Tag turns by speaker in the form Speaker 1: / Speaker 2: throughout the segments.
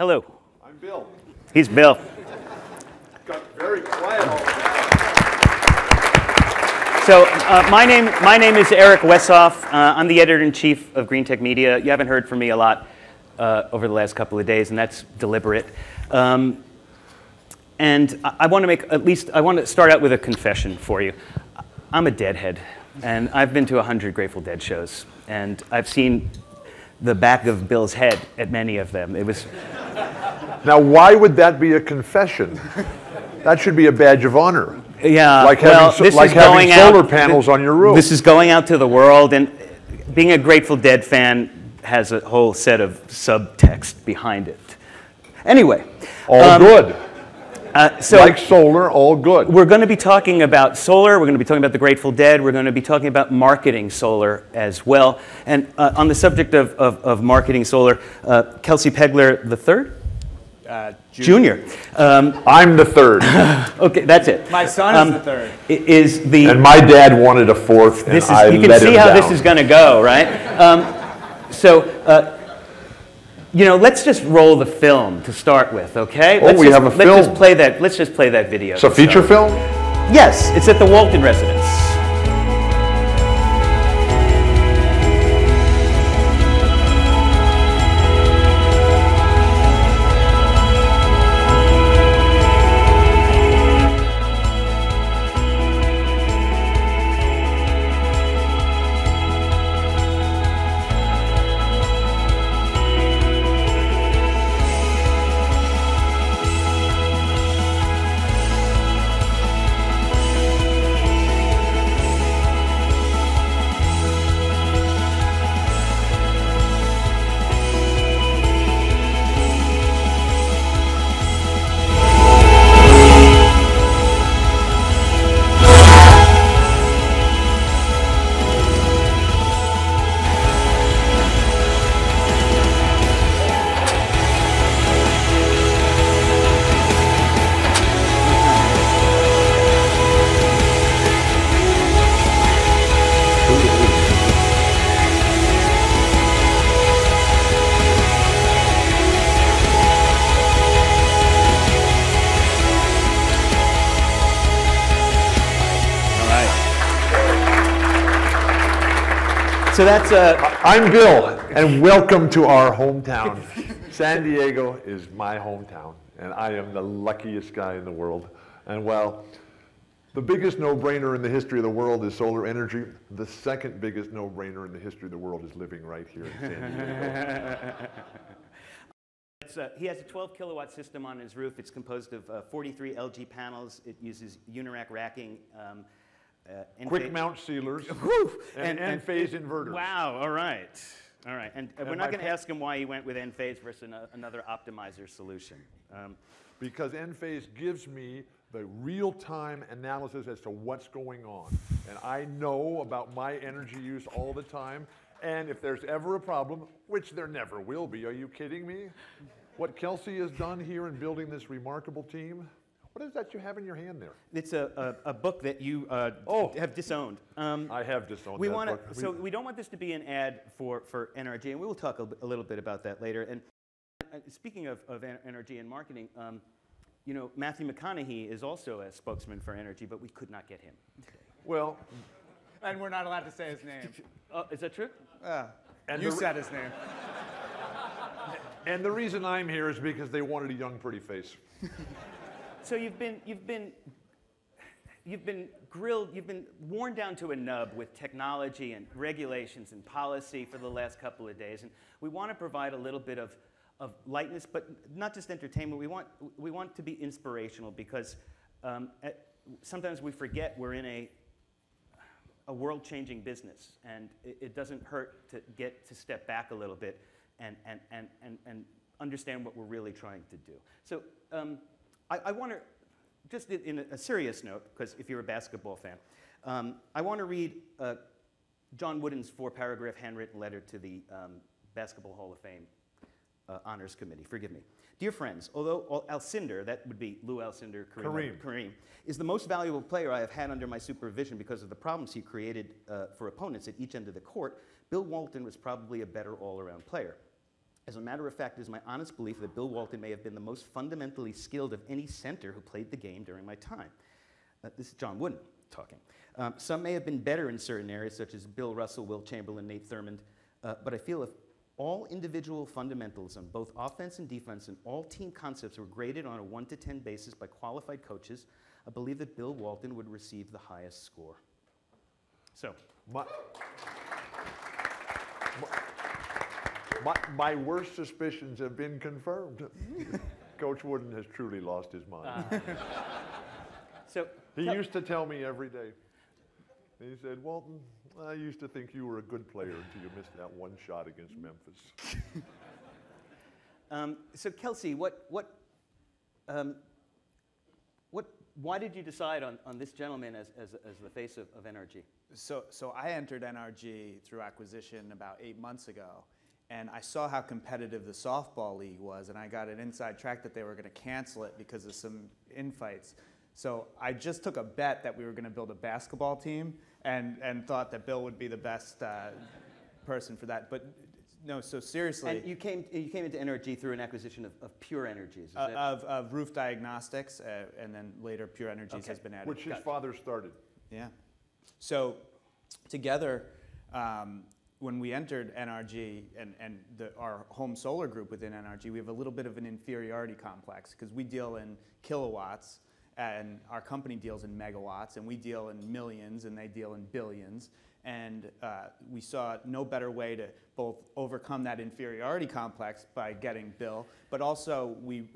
Speaker 1: Hello.
Speaker 2: I'm Bill.
Speaker 1: He's Bill.
Speaker 2: Got very quiet all of a sudden.
Speaker 1: So uh, my name my name is Eric Wesoff. Uh, I'm the editor in chief of Greentech Media. You haven't heard from me a lot uh, over the last couple of days, and that's deliberate. Um, and I, I want to make at least I want to start out with a confession for you. I'm a deadhead, and I've been to 100 Grateful Dead shows, and I've seen the back of Bill's head at many of them. It was
Speaker 2: Now, why would that be a confession? That should be a badge of honor.
Speaker 1: Yeah,
Speaker 2: Like
Speaker 1: well,
Speaker 2: having, so-
Speaker 1: this
Speaker 2: like
Speaker 1: is
Speaker 2: having solar
Speaker 1: out,
Speaker 2: panels on your roof.
Speaker 1: This is going out to the world, and being a Grateful Dead fan has a whole set of subtext behind it. Anyway,
Speaker 2: all
Speaker 1: um,
Speaker 2: good.
Speaker 1: Uh, so
Speaker 2: like solar, all good.
Speaker 1: we're going to be talking about solar. We're going to be talking about the Grateful Dead. We're going to be talking about marketing solar as well. And uh, on the subject of, of, of marketing solar, uh, Kelcy Pegler the third,
Speaker 3: Uh,
Speaker 1: junior. Um,
Speaker 2: I'm the third,
Speaker 1: okay, that's it.
Speaker 3: My son
Speaker 1: Um,
Speaker 3: is the third.
Speaker 1: Is the
Speaker 2: and my dad wanted a fourth, and
Speaker 1: this is,
Speaker 2: I
Speaker 1: you can see
Speaker 2: him
Speaker 1: how this is going to go, right? Um, so, uh, you know, let's just roll the film to start with, okay?
Speaker 2: Oh,
Speaker 1: let's
Speaker 2: we
Speaker 1: just,
Speaker 2: have a
Speaker 1: let's
Speaker 2: film.
Speaker 1: Just play that. Let's just play that video.
Speaker 2: It's a feature film?
Speaker 1: Yes, it's at the Walton residence. So that's uh,
Speaker 2: I'm Bill, and welcome to our hometown. San Diego is my hometown, and I am the luckiest guy in the world. And while the biggest no-brainer in the history of the world is solar energy, the second biggest no-brainer in the history of the world is living right here in San Diego.
Speaker 1: It's, uh, he has a 12 kilowatt system on his roof. It's composed of uh, 43 LG panels. It uses Unirac racking. Um, uh,
Speaker 2: Quick mount sealers
Speaker 1: Whew!
Speaker 2: and, phase inverters.
Speaker 1: Wow, all right. All right. And, uh, we're not going to ask him why he went with Enphase versus ano- another optimizer solution. Um,
Speaker 2: because Enphase gives me the real-time analysis as to what's going on. And I know about my energy use all the time. And if there's ever a problem, which there never will be, are you kidding me? What Kelcy has done here in building this remarkable team, what is that you have in your hand there?
Speaker 1: it's a, a, a book that you uh,
Speaker 2: Oh.
Speaker 1: have disowned. Um,
Speaker 2: I have disowned
Speaker 1: we
Speaker 2: that
Speaker 1: want
Speaker 2: book.
Speaker 1: to, so we don't want this to be an ad for, for NRG, and we will talk a, a little bit about that later. And uh, speaking of, of en- NRG and marketing, um, you know, Matthew McConaughey is also a spokesman for NRG, but we could not get him.
Speaker 2: well,
Speaker 3: And we're not allowed to say his name.
Speaker 1: Oh, is that true?
Speaker 3: Uh,
Speaker 2: And
Speaker 3: you said his name.
Speaker 2: and the reason I'm here is because they wanted a young, pretty face.
Speaker 1: So you've been, you've been, you've been grilled, you've been worn down to a nub with technology and regulations and policy for the last couple of days, and we want to provide a little bit of, of lightness, but not just entertainment. We want, we want to be inspirational because um, at, sometimes we forget we're in a, a world-changing business, and it, it doesn't hurt to get to step back a little bit and, and, and, and, and understand what we're really trying to do. So um, I, I want to, just in, a serious note, because if you're a basketball fan, um, I want to read uh, John Wooden's four-paragraph handwritten letter to the um, Basketball Hall of Fame uh, Honors Committee. Forgive me. Dear friends, although Al- Alcindor, that would be Lew Alcindor, Kareem,
Speaker 2: Kareem.
Speaker 1: Kareem, is the most valuable player I have had under my supervision because of the problems he created uh, for opponents at each end of the court, Bill Walton was probably a better all-around player. As a matter of fact, it is my honest belief that Bill Walton may have been the most fundamentally skilled of any center who played the game during my time. Uh, this is John Wooden talking. Um, some may have been better in certain areas, such as Bill Russell, Wilt Chamberlain, Nate Thurmond, uh, but I feel if all individual fundamentals on both offense and defense and all team concepts were graded on a 1 to 10 basis by qualified coaches, I believe that Bill Walton would receive the highest score. So,
Speaker 2: My, my, my worst suspicions have been confirmed. Coach Wooden has truly lost his mind.
Speaker 1: so
Speaker 2: he
Speaker 1: tell-
Speaker 2: used to tell me every day. He said, Walton, I used to think you were a good player until you missed that one shot against Memphis.
Speaker 1: Um, so Kelcy, what, what, um, what, why did you decide on, on this gentleman as, as, as the face of, of NRG?
Speaker 3: So, so I entered NRG through acquisition about eight months ago, and I saw how competitive the softball league was, and I got an inside track that they were going to cancel it because of some infights. So I just took a bet that we were going to build a basketball team, and, and thought that Bill would be the best uh, person for that. But no, so seriously,
Speaker 1: And you came, you came into NRG through an acquisition of, of Pure Energies. Is
Speaker 3: uh, of, of Roof Diagnostics, uh, and then later Pure Energies
Speaker 1: Okay.
Speaker 3: has been added.
Speaker 2: Which his
Speaker 1: Gotcha.
Speaker 2: father started.
Speaker 3: Yeah. So together, um, when we entered NRG and, and the, our home solar group within NRG, we have a little bit of an inferiority complex because we deal in kilowatts and our company deals in megawatts and we deal in millions and they deal in billions. And uh, we saw no better way to both overcome that inferiority complex by getting Bill, but also we,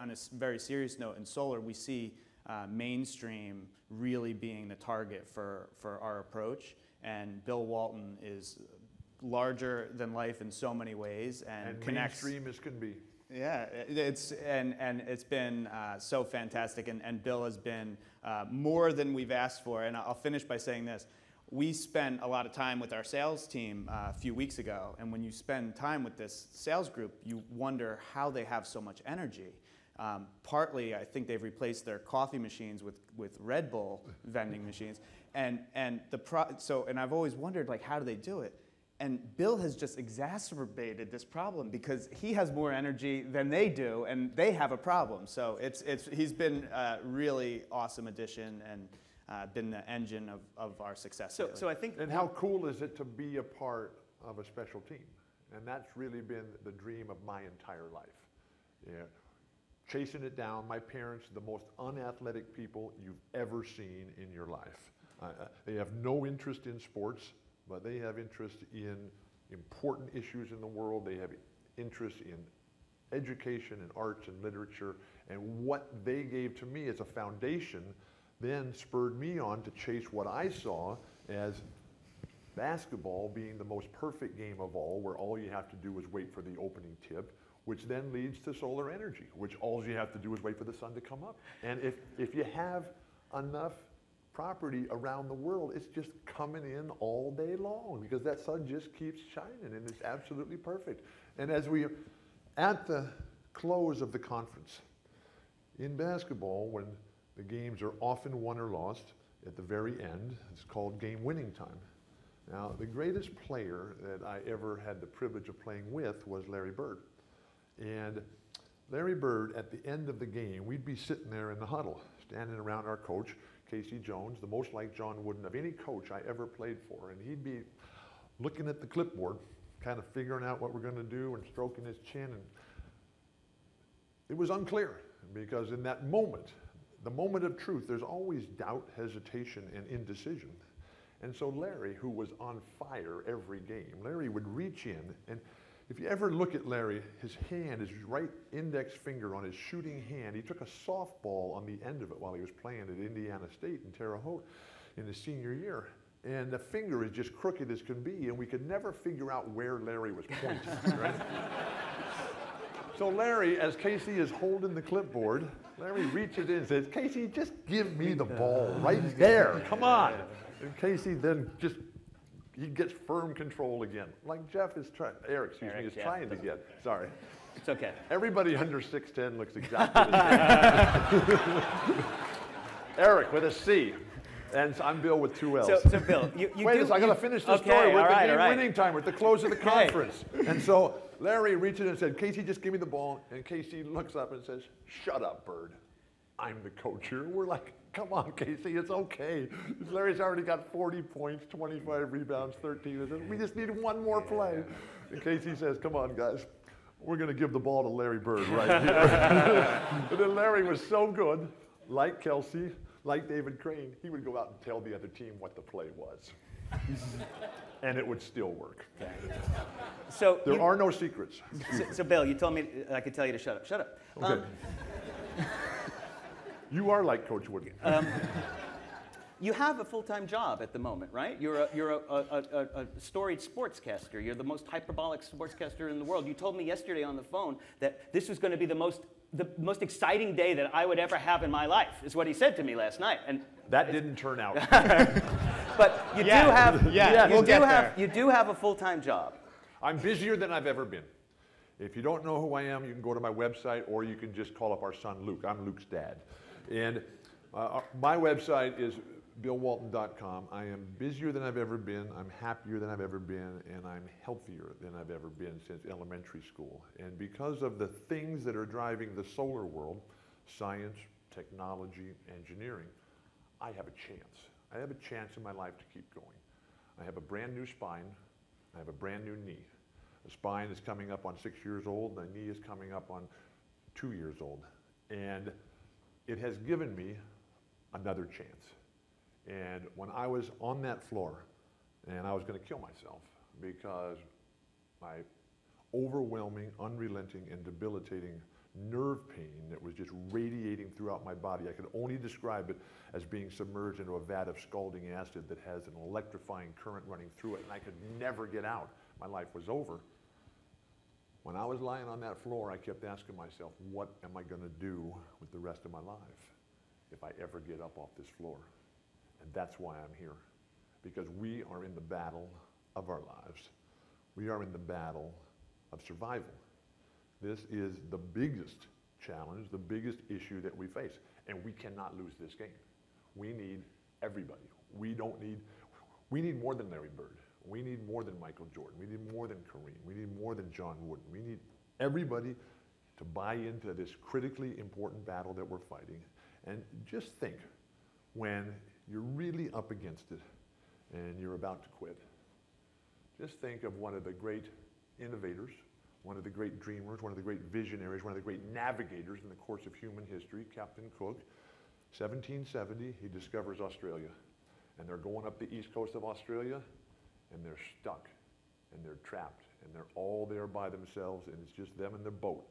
Speaker 3: on a very serious note in solar, we see uh, mainstream really being the target for, for our approach. And Bill Walton is larger than life in so many ways and,
Speaker 2: And
Speaker 3: connects.
Speaker 2: mainstream as can be.
Speaker 3: Yeah, it's and and it's been uh, so fantastic, and, and Bill has been uh, more than we've asked for. And I'll finish by saying this: we spent a lot of time with our sales team uh, a few weeks ago, and when you spend time with this sales group, you wonder how they have so much energy. Um, partly, I think they've replaced their coffee machines with, with Red Bull vending machines, and and the pro- so and I've always wondered like how do they do it? And Bill has just exacerbated this problem because he has more energy than they do, and they have a problem. So it's, it's, he's been a really awesome addition and uh, been the engine of, of our success.
Speaker 1: so,
Speaker 3: lately.
Speaker 1: so I think
Speaker 2: And how cool is it to be a part of a special team? And that's really been the dream of my entire life. Yeah. Chasing it down, my parents, the most unathletic people you've ever seen in your life. Uh, uh, they have no interest in sports, but they have interest in important issues in the world. They have interest in education and arts and literature. And what they gave to me as a foundation then spurred me on to chase what I saw as basketball being the most perfect game of all, where all you have to do is wait for the opening tip, which then leads to solar energy, which all you have to do is wait for the sun to come up. And if, if you have enough property around the world, it's just coming in all day long because that sun just keeps shining and it's absolutely perfect. And as we, at the close of the conference, in basketball, when the games are often won or lost, at the very end, it's called game winning time. Now, the greatest player that I ever had the privilege of playing with was Larry Bird. And Larry Bird, at the end of the game, we'd be sitting there in the huddle, standing around our coach, K.C. Jones, the most like John Wooden of any coach I ever played for. And he'd be looking at the clipboard, kind of figuring out what we're going to do and stroking his chin. And it was unclear because in that moment, the moment of truth, there's always doubt, hesitation, and indecision. And so Larry, who was on fire every game, Larry would reach in and if you ever look at Larry, his hand, his right index finger on his shooting hand, he took a softball on the end of it while he was playing at Indiana State in Terre Haute in his senior year. And the finger is just crooked as can be, and we could never figure out where Larry was pointing, right? So Larry, as K.C. is holding the clipboard, Larry reaches in and says, K.C., just give me the ball right there. Come on. And K.C. then just he gets firm control again, like Jeff is trying. Eric, excuse
Speaker 1: Eric,
Speaker 2: me, is
Speaker 1: Jeff.
Speaker 2: trying to get. Sorry.
Speaker 1: it's okay.
Speaker 2: Everybody under 6'10 looks exactly the same. Eric with a C. And I'm Bill with two L's.
Speaker 1: So, so Bill, you, you
Speaker 2: Wait,
Speaker 1: do,
Speaker 2: a second, I gotta finish the
Speaker 1: okay,
Speaker 2: story. We're
Speaker 1: all
Speaker 2: at the
Speaker 1: right, right.
Speaker 2: winning time. We're at the close of the
Speaker 1: Okay.
Speaker 2: conference. And so Larry reaches in and said, K.C., just give me the ball. And K.C. looks up and says, Shut up, Bird. I'm the coach here. We're like, Come on, K.C., it's okay. Larry's already got 40 points, 25 rebounds, 13 assists. We just need one more play. And K.C. says, Come on, guys. We're going to give the ball to Larry Bird right here. and then Larry was so good, like Kelcy, like David Crane, he would go out and tell the other team what the play was. and it would still work.
Speaker 1: So,
Speaker 2: There
Speaker 1: you-
Speaker 2: are no secrets.
Speaker 1: so, so Bill, you told me I could tell you to shut up. Shut up.
Speaker 2: Okay.
Speaker 1: Um,
Speaker 2: you are like Coach Wood.
Speaker 1: Um, you have a full-time job at the moment, right? You're a, you're a, a, a, a storied sportscaster. You're the most hyperbolic sportscaster in the world. You told me yesterday on the phone that this was going to be the most, the most exciting day that I would ever have in my life, is what he said to me last night. And,
Speaker 2: that didn't turn out.
Speaker 1: but you
Speaker 3: Yeah,
Speaker 1: do have,
Speaker 3: yeah,
Speaker 1: you,
Speaker 3: we'll
Speaker 1: do
Speaker 3: get
Speaker 1: have,
Speaker 3: there.
Speaker 1: you do have a full-time job.
Speaker 2: I'm busier than I've ever been. If you don't know who I am, you can go to my website or you can just call up our son Luke. I'm Luke's dad. And uh, my website is billwalton.com. I am busier than I've ever been. I'm happier than I've ever been. And I'm healthier than I've ever been since elementary school. And because of the things that are driving the solar world science, technology, engineering I have a chance. I have a chance in my life to keep going. I have a brand new spine. I have a brand new knee. The spine is coming up on six years old. The knee is coming up on two years old. And it has given me another chance. And when I was on that floor, and I was going to kill myself because my overwhelming, unrelenting, and debilitating nerve pain that was just radiating throughout my body. I could only describe it as being submerged into a vat of scalding acid that has an electrifying current running through it, and I could never get out. My life was over. When I was lying on that floor, I kept asking myself, what am I going to do with the rest of my life if I ever get up off this floor? And that's why I'm here, because we are in the battle of our lives. We are in the battle of survival. This is the biggest challenge, the biggest issue that we face, and we cannot lose this game. We need everybody. We don't need, we need more than Larry Bird. We need more than Michael Jordan. We need more than Kareem. We need more than John Wooden. We need everybody to buy into this critically important battle that we're fighting. And just think when you're really up against it and you're about to quit. Just think of one of the great innovators, one of the great dreamers, one of the great visionaries, one of the great navigators in the course of human history, Captain Cook. 1770, he discovers Australia. And they're going up the east coast of Australia, and they're stuck, and they're trapped, and they're all there by themselves, and it's just them and their boat.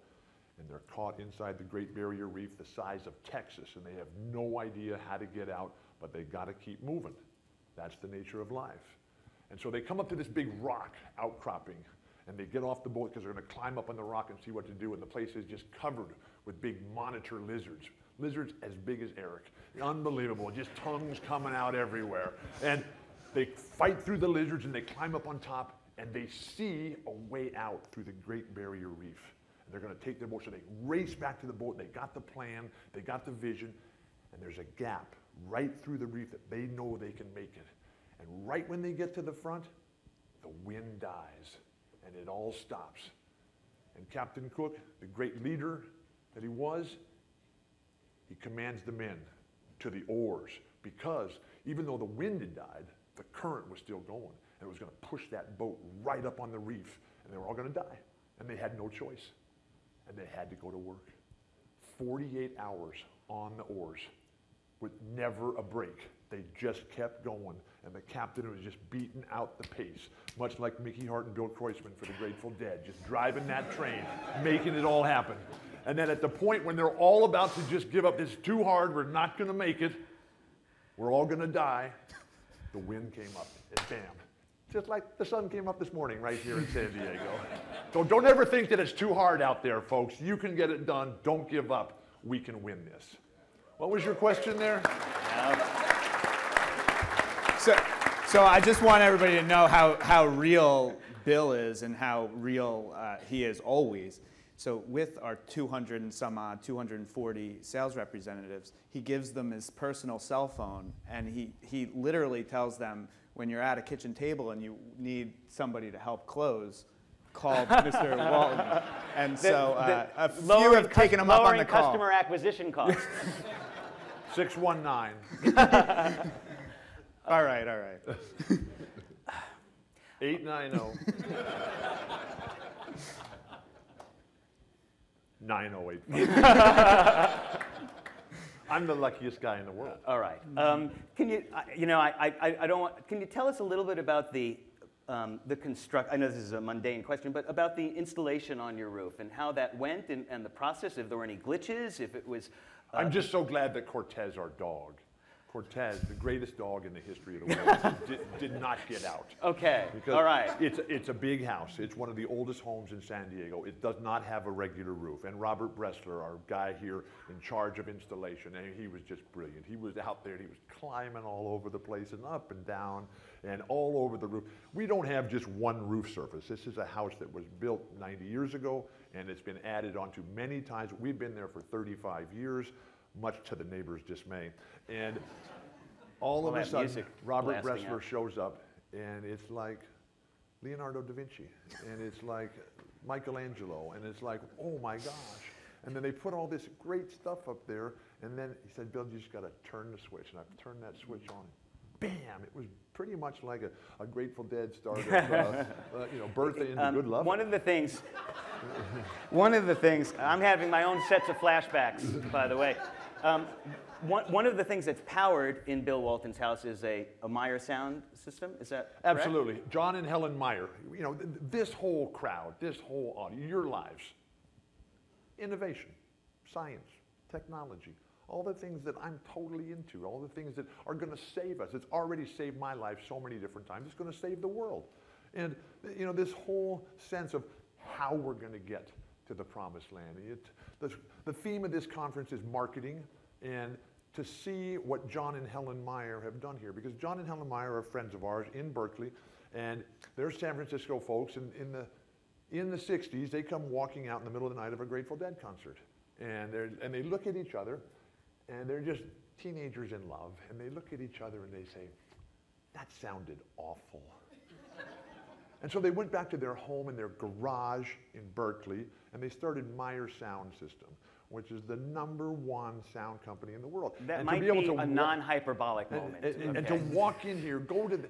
Speaker 2: And they're caught inside the Great Barrier Reef the size of Texas, and they have no idea how to get out, but they got to keep moving. That's the nature of life. And so they come up to this big rock outcropping, and they get off the boat because they're going to climb up on the rock and see what to do. And the place is just covered with big monitor lizards, lizards as big as Eric. Unbelievable, just tongues coming out everywhere. And they fight through the lizards and they climb up on top, and they see a way out through the Great Barrier Reef. And they're going to take their boat, so they race back to the boat. They got the plan, they got the vision, and there's a gap right through the reef that they know they can make it. And right when they get to the front, the wind dies and it all stops. And Captain Cook, the great leader that he was, he commands the men to the oars because even though the wind had died, the current was still going and it was going to push that boat right up on the reef and they were all going to die. And they had no choice and they had to go to work. 48 hours on the oars with never a break. They just kept going, and the captain was just beating out the pace, much like Mickey Hart and Bill Kreutzmann for the Grateful Dead, just driving that train, making it all happen. And then at the point when they're all about to just give up, it's too hard, we're not going to make it, we're all going to die, the wind came up, and bam. Just like the sun came up this morning right here in San Diego. So don't ever think that it's too hard out there, folks. You can get it done. Don't give up. We can win this. What was your question there?
Speaker 3: So, so I just want everybody to know how, how real Bill is and how real uh, he is always. So with our 200 and some odd, 240 sales representatives, he gives them his personal cell phone, and he, he literally tells them when you're at a kitchen table and you need somebody to help close, called Mr. Walton, and
Speaker 1: The-
Speaker 3: so uh, a few
Speaker 1: lowering
Speaker 3: have taken
Speaker 1: cus-
Speaker 3: him up on the call.
Speaker 1: customer acquisition costs.
Speaker 2: 619
Speaker 3: All right, all right.
Speaker 2: 890 9085. I'm the luckiest guy in the world.
Speaker 1: All right. Um, can you, I- you know, I, I, I don't want, can you tell us a little bit about the, um, the construct, I know this is a mundane question, but about the installation on your roof and how that went and, and the process, if there were any glitches, if it was, uh,
Speaker 2: I'm just so glad that Cortez, our dog, Cortez, the greatest dog in the history of the world, did, did not get out.
Speaker 1: okay,
Speaker 2: Because
Speaker 1: all right.
Speaker 2: It's, it's a big house. It's one of the oldest homes in San Diego. It does not have a regular roof. And Robert Bressler, our guy here in charge of installation, and he was just brilliant. He was out there and he was climbing all over the place and up and down and all over the roof. We don't have just one roof surface. This is a house that was built 90 years ago and it's been added onto many times. We've been there for 35 years, much to the neighbors' dismay. And all of a sudden, Robert Bressler
Speaker 1: out.
Speaker 2: shows up and it's like Leonardo da Vinci, and it's like Michelangelo, and it's like, oh my gosh. And then they put all this great stuff up there, and then he said, Bill, you just got to turn the switch. And I've turned that switch on. Bam! It was pretty much like a, a Grateful Dead started, uh, uh, you know, birthday into
Speaker 1: Um,
Speaker 2: good love.
Speaker 1: One of the things, one of the things, I'm having my own sets of flashbacks, by the way. Um, one, one of the things that's powered in Bill Walton's house is a, a Meyer sound system. Is that correct?
Speaker 2: Absolutely. John and Helen Meyer, you know, th- this whole crowd, this whole audience, your lives, innovation, science, technology, all the things that I'm totally into, all the things that are going to save us. It's already saved my life so many different times. It's going to save the world. And, you know, this whole sense of how we're going to get to the promised land. It, the, the theme of this conference is marketing and to see what John and Helen Meyer have done here. Because John and Helen Meyer are friends of ours in Berkeley, and they're San Francisco folks. And in the, in the 60s, they come walking out in the middle of the night of a Grateful Dead concert. And, they're, and they look at each other, and they're just teenagers in love. And they look at each other and they say, that sounded awful. And so they went back to their home in their garage in Berkeley, and they started Meyer Sound System, which is the number one sound company in the world.
Speaker 1: That
Speaker 2: and
Speaker 1: might
Speaker 2: to be able
Speaker 1: be
Speaker 2: to
Speaker 1: a
Speaker 2: wa-
Speaker 1: non-hyperbolic moment.
Speaker 2: and- and
Speaker 1: Okay.
Speaker 2: to walk in here, go to the,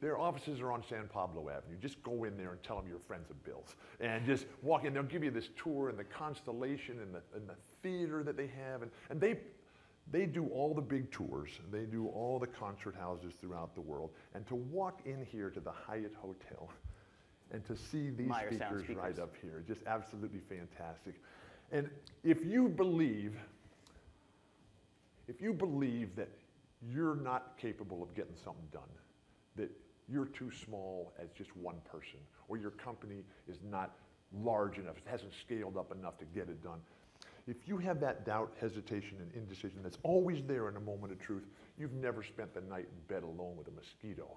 Speaker 2: their offices are on San Pablo Avenue. Just go in there and tell them you're friends of Bill's, and just walk in. They'll give you this tour and the constellation and the, and the theater that they have, and, and they they do all the big tours. They do all the concert houses throughout the world, and to walk in here to the Hyatt Hotel, and to see these
Speaker 1: sound
Speaker 2: speakers right up here, just absolutely fantastic. And if you believe if you believe that you're not capable of getting something done, that you're too small as just one person, or your company is not large enough, it hasn't scaled up enough to get it done, if you have that doubt, hesitation, and indecision that's always there in a moment of truth, you've never spent the night in bed alone with a mosquito.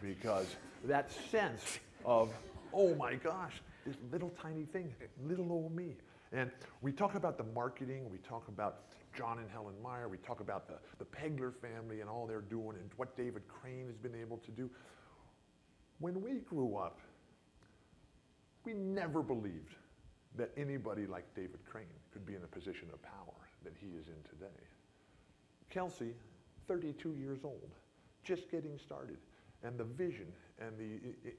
Speaker 2: Because that sense of, oh my gosh, this little tiny thing, little old me. And we talk about the marketing, we talk about John and Helen Meyer, we talk about the, the Pegler family and all they're doing and what David Crane has been able to do. When we grew up, we never believed that anybody like David Crane could be in a position of power that he is in today. Kelcy, 32 years old, just getting started, and the vision and the i- i-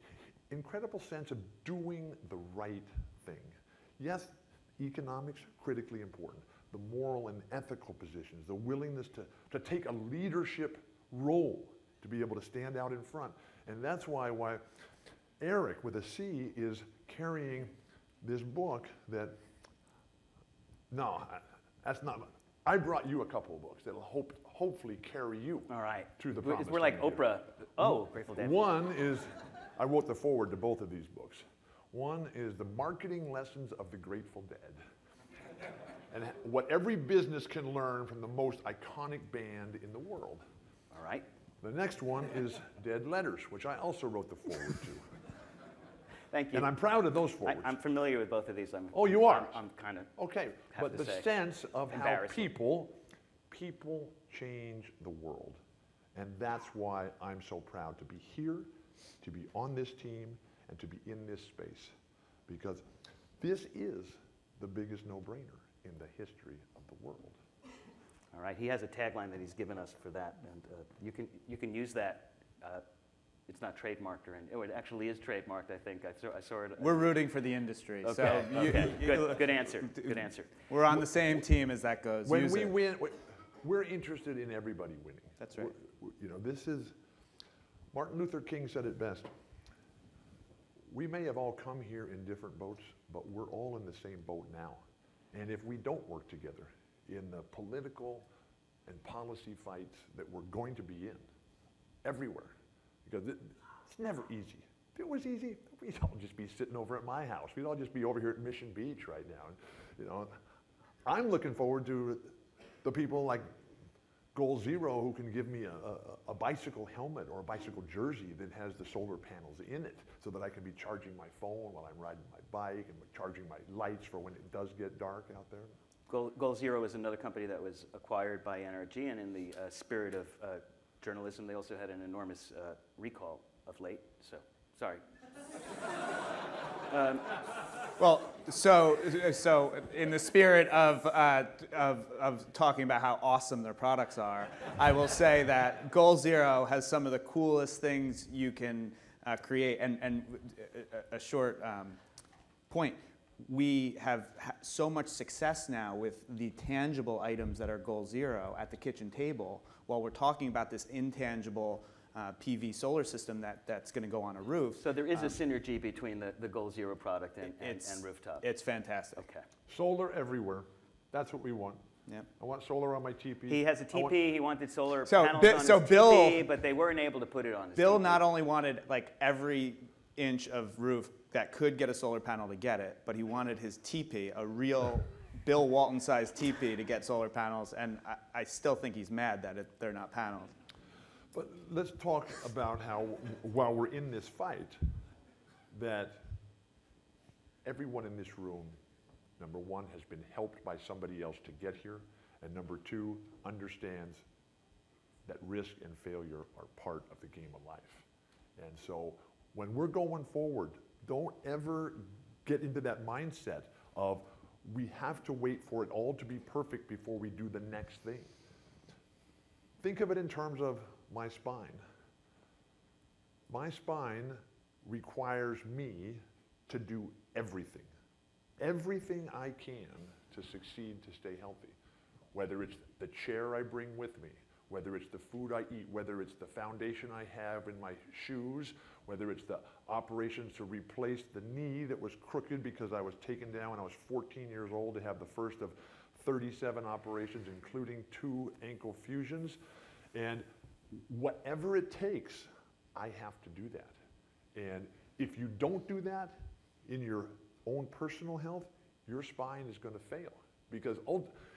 Speaker 2: incredible sense of doing the right thing. Yes, economics, critically important. The moral and ethical positions, the willingness to, to take a leadership role, to be able to stand out in front. And that's why, why Eric, with a C, is carrying this book that, no, that's not, I brought you a couple of books that'll hope, hopefully carry you
Speaker 1: All right.
Speaker 2: to the promised
Speaker 1: We're like. Oprah. Oh, Grateful Dead.
Speaker 2: One is, I wrote the foreword to both of these books. One is The Marketing Lessons of the Grateful Dead. And what every business can learn from the most iconic band in the world.
Speaker 1: All right.
Speaker 2: The next one is Dead Letters, which I also wrote the foreword to.
Speaker 1: Thank you.
Speaker 2: And I'm proud of those
Speaker 1: I,
Speaker 2: forewords.
Speaker 1: I'm familiar with both of these. I'm,
Speaker 2: Oh, you are?
Speaker 1: I'm, I'm kind of.
Speaker 2: Okay, but the
Speaker 1: say.
Speaker 2: sense of how people, people change the world. And that's why I'm so proud to be here, to be on this team, and to be in this space. because this is the biggest no-brainer in the history of the world.
Speaker 1: All right, he has a tagline that he's given us for that, and uh, you can you can use that. Uh, it's not trademarked or anything. Oh, it actually is trademarked. I think I saw I saw it.
Speaker 3: We're rooting for the industry.
Speaker 1: okay.
Speaker 3: So you-
Speaker 1: okay.
Speaker 3: you-
Speaker 1: good. Good answer. Good answer.
Speaker 3: We're on the same team as that goes.
Speaker 2: When
Speaker 3: Use
Speaker 2: we
Speaker 3: it.
Speaker 2: win, we- we're interested in everybody winning.
Speaker 3: That's right.
Speaker 2: We're- You know, this is, Martin Luther King said it best. We may have all come here in different boats, but we're all in the same boat now. And if we don't work together in the political and policy fights that we're going to be in, everywhere, because it, it's never easy. If it was easy, we'd all just be sitting over at my house. We'd all just be over here at Mission Beach right now. And, you know, I'm looking forward to the people like Goal Zero who can give me a, a, a bicycle helmet or a bicycle jersey that has the solar panels in it so that I can be charging my phone while I'm riding my bike and charging my lights for when it does get dark out there.
Speaker 1: Goal, Goal Zero is another company that was acquired by NRG, and in the uh, spirit of uh, journalism, they also had an enormous uh, recall of late. So, sorry.
Speaker 3: Well, so so in the spirit of, uh, of of talking about how awesome their products are, I will say that Goal Zero has some of the coolest things you can uh, create. And and a, a short um, point. We have so much success now with the tangible items that are Goal Zero at the kitchen table, while we're talking about this intangible uh, PV solar system that, that's going to go on a roof.
Speaker 1: So there is a synergy between the, the Goal Zero product and, and,
Speaker 3: It's-
Speaker 1: and rooftop.
Speaker 3: It's fantastic.
Speaker 1: okay.
Speaker 2: Solar everywhere. That's what we want.
Speaker 3: Yep.
Speaker 2: I want solar on my teepee.
Speaker 1: He has a
Speaker 2: I want-
Speaker 1: TP. He wanted solar
Speaker 3: So
Speaker 1: panels
Speaker 3: Bi-
Speaker 1: on
Speaker 3: so
Speaker 1: his
Speaker 3: Bill-
Speaker 1: TP, but they weren't able to put it on his
Speaker 3: Bill
Speaker 1: TP.
Speaker 3: not only wanted like every inch of roof that could get a solar panel to get it, but he wanted his teepee, a real Bill Walton sized teepee to get solar panels. And I, I still think he's mad that it, they're not panels.
Speaker 2: But let's talk about how, while we're in this fight, that everyone in this room, number one, has been helped by somebody else to get here, and number two, understands that risk and failure are part of the game of life. And so when we're going forward, don't ever get into that mindset of we have to wait for it all to be perfect before we do the next thing. Think of it in terms of my spine. My spine requires me to do everything, everything I can to succeed to stay healthy. Whether it's the chair I bring with me, whether it's the food I eat, whether it's the foundation I have in my shoes, whether it's the operations to replace the knee that was crooked because I was taken down when I was 14 years old to have the first of 37 operations, including two ankle fusions. And whatever it takes, I have to do that. And if you don't do that in your own personal health, your spine is going to fail because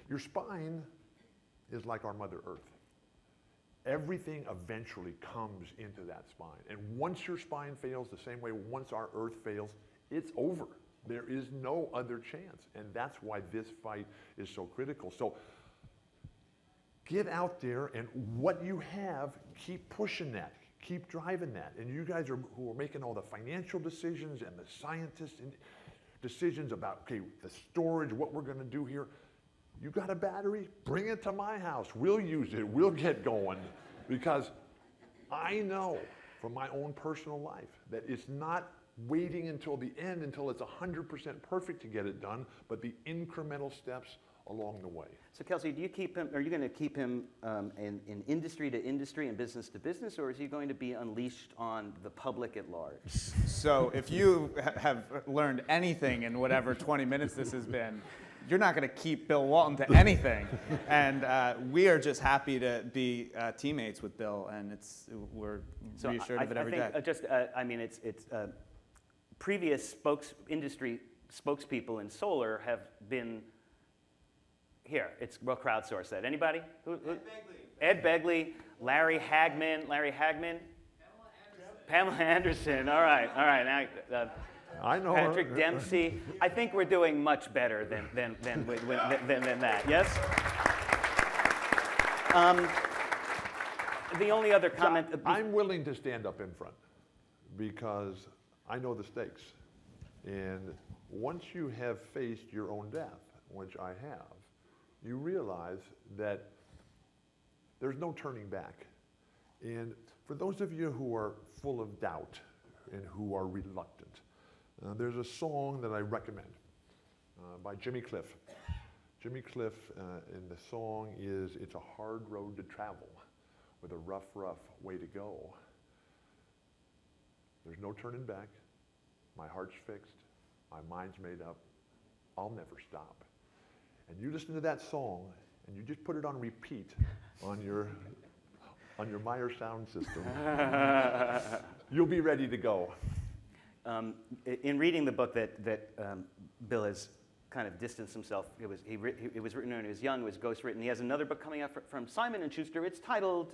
Speaker 2: your spine is like our Mother Earth. Everything eventually comes into that spine. And once your spine fails, the same way once our Earth fails, it's over. There is no other chance. And that's why this fight is so critical. So get out there and what you have, keep pushing that, keep driving that. And you guys are who are making all the financial decisions and the scientists and decisions about okay, the storage, what we're going to do here. You got a battery? Bring it to my house. We'll use it. We'll get going because I know from my own personal life that it's not waiting until the end until it's 100% perfect to get it done, but the incremental steps along the way.
Speaker 1: So Kelcy, do you keep him? Are you going to keep him um, in, in industry to industry and business to business, or is he going to be unleashed on the public at large?
Speaker 3: So if you ha- have learned anything in whatever 20 minutes this has been, you're not going to keep Bill Walton to anything. and uh, we are just happy to be uh, teammates with Bill, and it's we're
Speaker 1: So I-
Speaker 3: reassured
Speaker 1: I,
Speaker 3: of it every
Speaker 1: I think
Speaker 3: day.
Speaker 1: uh, just, uh, I mean, it's it's uh, previous spokes industry spokespeople in solar have been here. It's well crowdsourced that. Anybody? Who, who? Ed Begley, Larry Hagman, Larry Hagman. Pamela Anderson. All right, all right. Now, uh,
Speaker 2: I know
Speaker 1: Patrick
Speaker 2: her.
Speaker 1: Dempsey. I think we're doing much better than, than, than, with- with- than, than that. Yes? Um, the only other comment.
Speaker 2: I'm willing to stand up in front because I know the stakes. And once you have faced your own death, which I have, you realize that there's no turning back. And for those of you who are full of doubt and who are reluctant, uh, there's a song that I recommend uh, by Jimmy Cliff. Jimmy Cliff, uh, and the song is It's a Hard Road to Travel with a rough, rough way to go. There's no turning back. My heart's fixed. My mind's made up. I'll never stop. And you listen to that song and you just put it on repeat on your on your Meyer sound system. You'll be ready to go.
Speaker 1: Um, in reading the book that, that um, Bill has kind of distanced himself, it was, he, it was written when he was young, it was ghostwritten. He has another book coming out from Simon & Schuster. It's titled,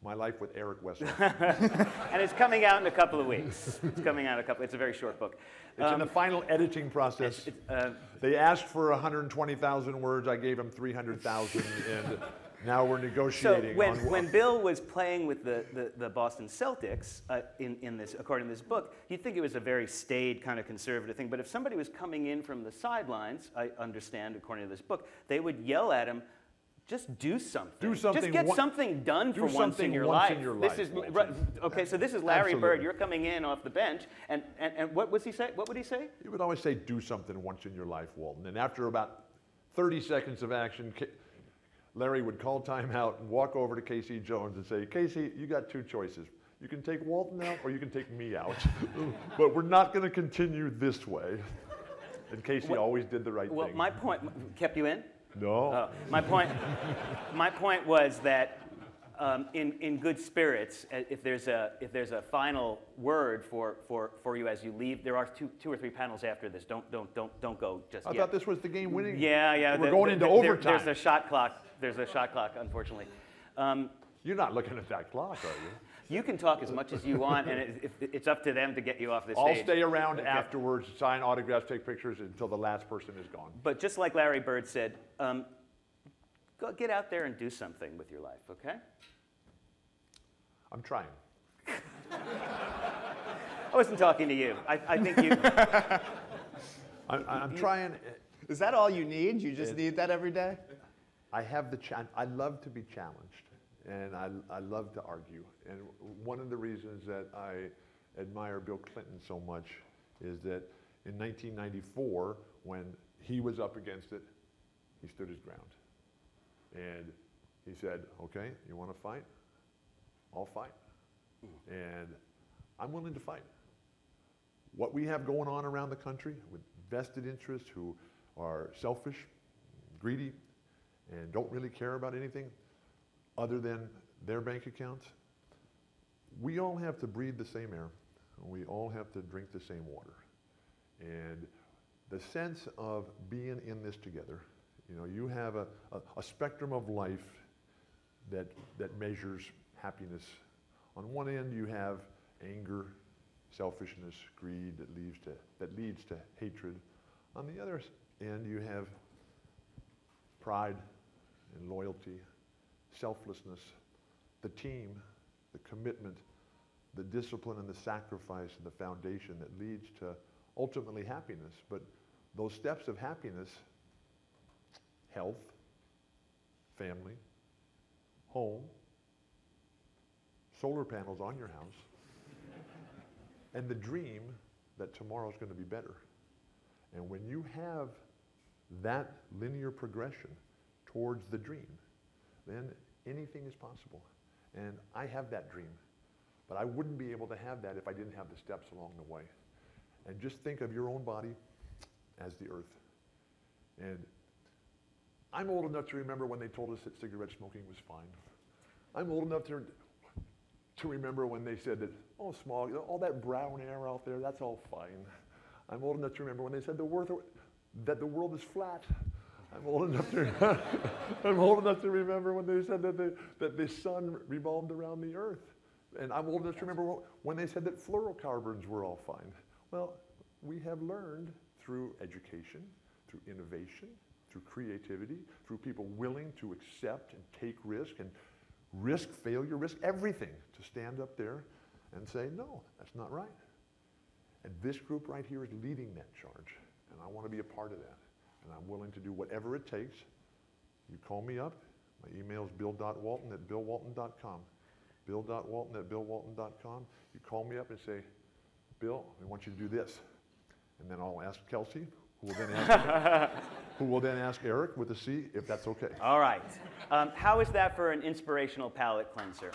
Speaker 2: My life with Eric Wesoff.
Speaker 1: and it's coming out in a couple of weeks. It's coming out a couple, it's a very short book.
Speaker 2: It's in
Speaker 1: Um,
Speaker 2: the final editing process.
Speaker 1: it's- it's, uh,
Speaker 2: They asked for 120,000 words. I gave them 300,000, and now we're negotiating.
Speaker 1: So when,
Speaker 2: on
Speaker 1: when Bill was playing with the, the, the Boston Celtics uh, in, in this, according to this book, you'd think it was a very staid kind of conservative thing. But if somebody was coming in from the sidelines, I understand, according to this book, they would yell at him, just do something.
Speaker 2: Do something
Speaker 1: Just get
Speaker 2: one-
Speaker 1: something done
Speaker 2: do
Speaker 1: for once in
Speaker 2: something
Speaker 1: your
Speaker 2: once
Speaker 1: life.
Speaker 2: in your
Speaker 1: this
Speaker 2: life,
Speaker 1: is right, okay. So this is Larry Bird. You're coming in off the bench, and, and, and what was he say? What would he say?
Speaker 2: He would always say, do something once in your life, Walton. And after about 30 seconds of action, Larry would call timeout and walk over to K.C. Jones and say, K.C., you got two choices. You can take Walton out or you can take me out. but we're not going to continue this way. And K.C. always did the right
Speaker 1: Well,
Speaker 2: thing.
Speaker 1: Well, my point kept you in.
Speaker 2: No.
Speaker 1: Uh, my point, my point was that um, in, in good spirits, uh, if there's a if there's a final word for, for, for you as you leave, there are two, two or three panels after this. Don't don't don't don't go just
Speaker 2: I
Speaker 1: yet.
Speaker 2: thought this was the game winning.
Speaker 1: yeah, yeah.
Speaker 2: We're
Speaker 1: the-
Speaker 2: going
Speaker 1: the-
Speaker 2: into
Speaker 1: there-
Speaker 2: overtime.
Speaker 1: There's a shot clock. There's a shot clock, unfortunately. Um,
Speaker 2: You're not looking at that clock, are you?
Speaker 1: You can talk as much as you want, and it, if, it's up to them to get you off the stage.
Speaker 2: I'll stay around
Speaker 1: Okay.
Speaker 2: afterwards, sign autographs, take pictures until the last person is gone.
Speaker 1: But just like Larry Bird said, um, go get out there and do something with your life. Okay.
Speaker 2: I'm trying.
Speaker 1: I wasn't talking to you. I, I think you.
Speaker 2: I'm, I'm trying.
Speaker 3: Is that all you need? You just
Speaker 2: It-
Speaker 3: need that every day?
Speaker 2: I have the cha- I love to be challenged, and I, I love to argue. And one of the reasons that I admire Bill Clinton so much is that in 1994, when he was up against it, he stood his ground, and he said, "Okay, you want to fight? I'll fight, hmm. and I'm willing to fight." What we have going on around the country with vested interests who are selfish, greedy, and don't really care about anything other than their bank accounts, we all have to breathe the same air. We all have to drink the same water. And the sense of being in this together, you know, you have a, a, a spectrum of life that, that measures happiness. On one end, you have anger, selfishness, greed that leads to, that leads to hatred. On the other end, you have pride and loyalty, selflessness, the team, the commitment, the discipline and the sacrifice and the foundation that leads to ultimately happiness. But those steps of happiness, health, family, home, solar panels on your house, and the dream that tomorrow's going to be better. And when you have that linear progression towards the dream, then anything is possible. And I have that dream. But I wouldn't be able to have that if I didn't have the steps along the way. And just think of your own body as the earth. And I'm old enough to remember when they told us that cigarette smoking was fine. I'm old enough to, to remember when they said that, oh, smog, all that brown air out there, that's all fine. I'm old enough to remember when they said the worth, that the world is flat. I'm old enough to I'm old enough to remember when they said that the, that the sun revolved around the earth. And I'm old enough to remember when they said that fluorocarbons were all fine. Well, we have learned through education, through innovation, through creativity, through people willing to accept and take risk and risk failure, risk everything to stand up there and say, no, that's not right. And this group right here is leading that charge. And I want to be a part of that. And I'm willing to do whatever it takes. You call me up. My email is bill.walton at billwalton.com. Bill.walton at billwalton.com. You call me up and say, Bill, we want you to do this. And then I'll ask Kelcy, who will then ask, who will then ask Eric with a C if that's okay.
Speaker 1: All right. Um, how is that for an inspirational palate cleanser?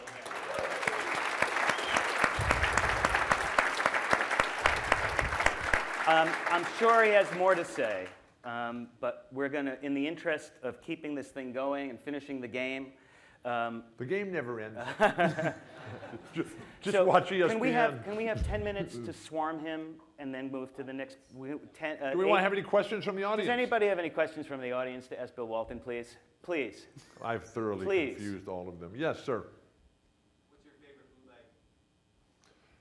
Speaker 1: Um, I'm sure he has more to say, um, but we're going to, in the interest of keeping this thing going and finishing the game, um,
Speaker 2: The game never ends. just just
Speaker 1: so
Speaker 2: watch ESPN.
Speaker 1: Can we, have, can we have 10 minutes to swarm him and then move to the next? 10, uh,
Speaker 2: do we want to have any questions from the audience?
Speaker 1: Does anybody have any questions from the audience to ask Bill Walton, please? Please.
Speaker 2: I've thoroughly
Speaker 1: Please.
Speaker 2: confused all of them. Yes, sir.
Speaker 4: What's your favorite bootleg?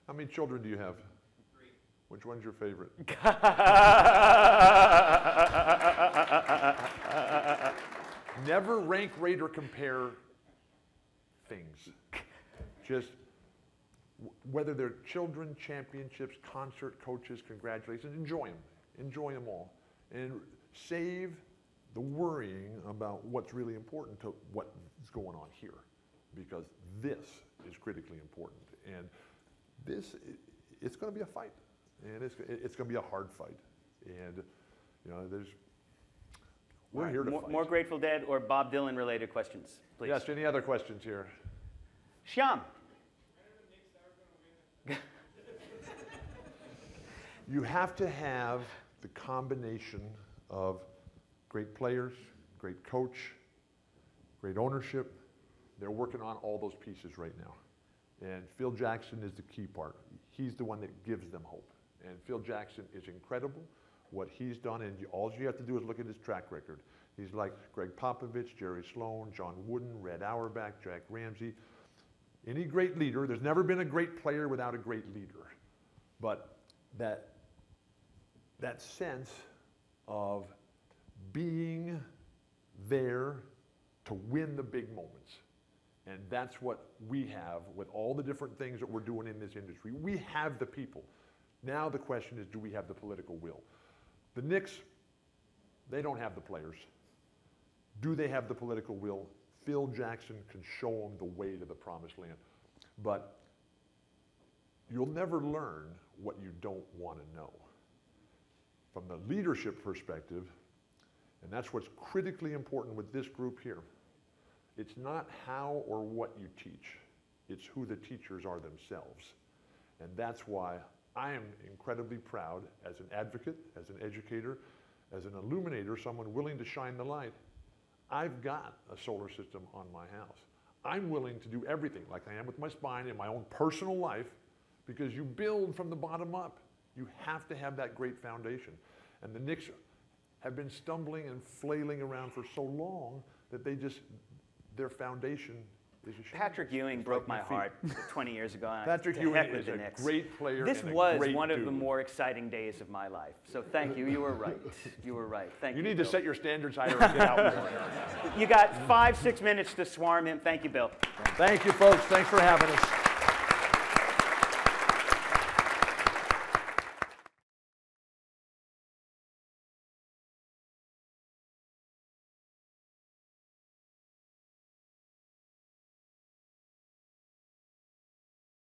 Speaker 2: How many children do you have? Which one's your favorite? Never rank, rate, or compare things. Just whether they're children, championships, concert coaches, congratulations, enjoy them. Enjoy them all. And save the worrying about what's really important to what's going on here. Because this is critically important. And this, it's going to be a fight. And it's, it's going to be a hard fight. And, you know, there's, we're
Speaker 1: right,
Speaker 2: here to
Speaker 1: more,
Speaker 2: fight.
Speaker 1: more Grateful Dead or Bob Dylan related questions, please.
Speaker 2: Yes, any other questions here?
Speaker 1: Shyam.
Speaker 2: You have to have the combination of great players, great coach, great ownership. They're working on all those pieces right now. And Phil Jackson is the key part. He's the one that gives them hope. And Phil Jackson is incredible. What he's done, and all you have to do is look at his track record. He's like Gregg Popovich, Jerry Sloan, John Wooden, Red Auerbach, Jack Ramsay. Any great leader, there's never been a great player without a great leader. But that that sense of being there to win the big moments. And that's what we have with all the different things that we're doing in this industry. We have the people. Now the question is do we have the political will? The Knicks, they don't have the players. Do they have the political will? Phil Jackson can show them the way to the promised land. But you'll never learn what you don't want to know from the leadership perspective, and that's what's critically important with this group here. It's not how or what you teach, it's who the teachers are themselves. And that's why I am incredibly proud as an advocate, as an educator, as an illuminator, someone willing to shine the light. I've got a solar system on my house. I'm willing to do everything like I am with my spine in my own personal life because you build from the bottom up. You have to have that great foundation. And the Knicks have been stumbling and flailing around for so long that they just, their foundation.
Speaker 1: Patrick Ewing broke my heart 20 years ago. and
Speaker 2: Patrick Ewing is a
Speaker 1: Knicks.
Speaker 2: great player
Speaker 1: This was one of the more exciting days of my life. So thank you. You were right. You were right. Thank you.
Speaker 2: You need to set your standards higher and get out more.
Speaker 1: You got five, six minutes to swarm him. Thank you, Bill.
Speaker 2: Thank you, folks. Thanks for having us.